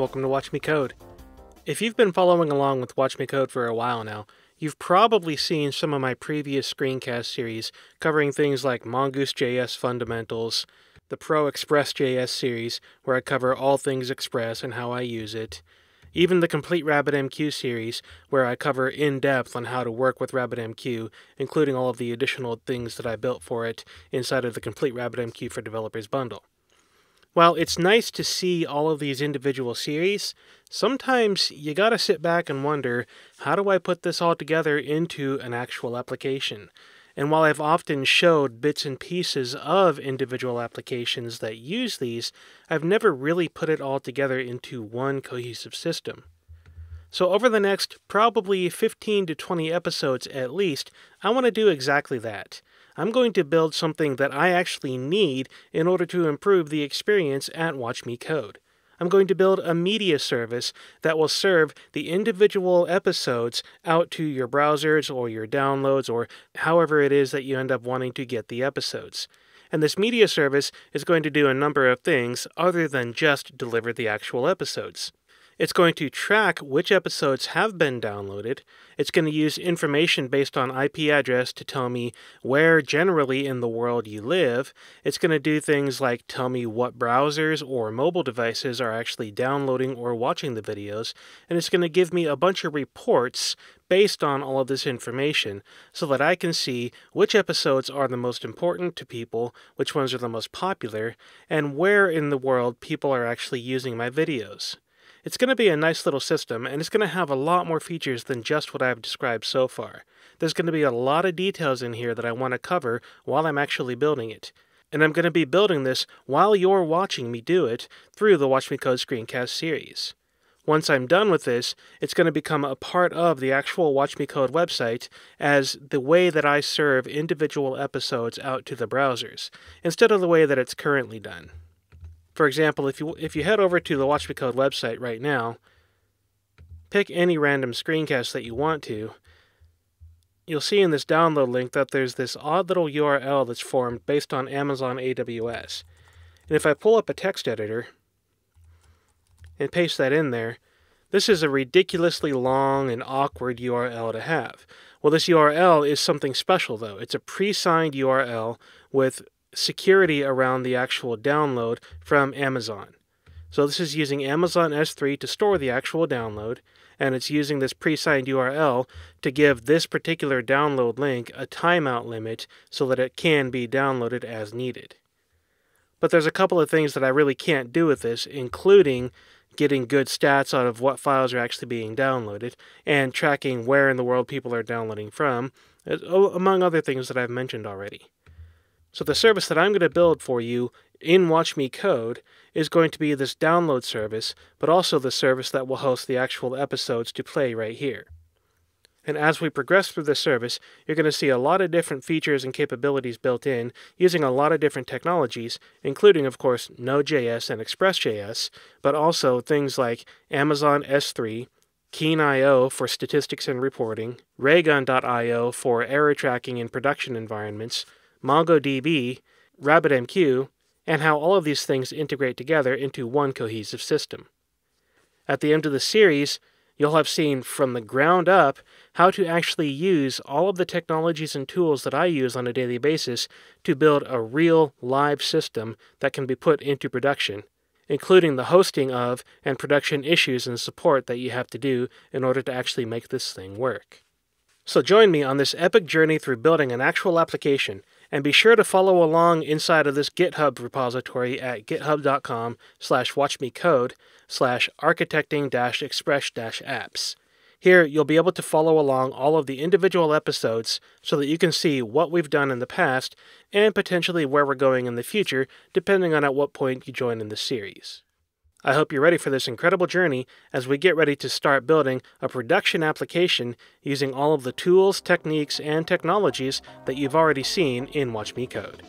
welcome to Watch Me Code. If you've been following along with Watch Me Code for a while now, you've probably seen some of my previous screencast series covering things like Mongoose.js fundamentals, the Pro Express.js series, where I cover all things Express and how I use it, even the Complete RabbitMQ series, where I cover in depth on how to work with RabbitMQ, including all of the additional things that I built for it inside of the Complete RabbitMQ for Developers bundle. While it's nice to see all of these individual series, sometimes you gotta sit back and wonder how do I put this all together into an actual application? And while I've often showed bits and pieces of individual applications that use these, I've never really put it all together into one cohesive system. So, over the next probably 15 to 20 episodes at least, I want to do exactly that. I'm going to build something that I actually need in order to improve the experience at Watch Me Code. I'm going to build a media service that will serve the individual episodes out to your browsers or your downloads or however it is that you end up wanting to get the episodes. And this media service is going to do a number of things other than just deliver the actual episodes. It's going to track which episodes have been downloaded. It's going to use information based on IP address to tell me where generally in the world you live. It's going to do things like tell me what browsers or mobile devices are actually downloading or watching the videos. And it's going to give me a bunch of reports based on all of this information so that I can see which episodes are the most important to people, which ones are the most popular, and where in the world people are actually using my videos. It's going to be a nice little system, and it's going to have a lot more features than just what I've described so far. There's going to be a lot of details in here that I want to cover while I'm actually building it. And I'm going to be building this while you're watching me do it through the Watch Me Code screencast series. Once I'm done with this, it's going to become a part of the actual Watch Me Code website as the way that I serve individual episodes out to the browsers, instead of the way that it's currently done. For example, if you if you head over to the Watch Me Code website right now, pick any random screencast that you want to, you'll see in this download link that there's this odd little URL that's formed based on Amazon AWS. And if I pull up a text editor and paste that in there, this is a ridiculously long and awkward URL to have. Well, this URL is something special, though. It's a pre signed URL with security around the actual download from Amazon. So this is using Amazon S3 to store the actual download, and it's using this pre-signed URL to give this particular download link a timeout limit so that it can be downloaded as needed. But there's a couple of things that I really can't do with this, including getting good stats out of what files are actually being downloaded and tracking where in the world people are downloading from, among other things that I've mentioned already. So the service that I'm going to build for you in Watch Me Code is going to be this download service, but also the service that will host the actual episodes to play right here. And as we progress through the service, you're going to see a lot of different features and capabilities built in using a lot of different technologies, including, of course, Node.js and Express.js, but also things like Amazon S3, Keen.io for statistics and reporting, Raygun.io for error tracking in production environments, MongoDB, RabbitMQ, and how all of these things integrate together into one cohesive system. At the end of the series, you'll have seen from the ground up how to actually use all of the technologies and tools that I use on a daily basis to build a real live system that can be put into production, including the hosting of and production issues and support that you have to do in order to actually make this thing work. So join me on this epic journey through building an actual application and be sure to follow along inside of this GitHub repository at github.com slash watchmecode slash architecting dash express dash apps. Here, you'll be able to follow along all of the individual episodes so that you can see what we've done in the past and potentially where we're going in the future, depending on at what point you join in the series. I hope you're ready for this incredible journey as we get ready to start building a production application using all of the tools, techniques, and technologies that you've already seen in Watch Me Code.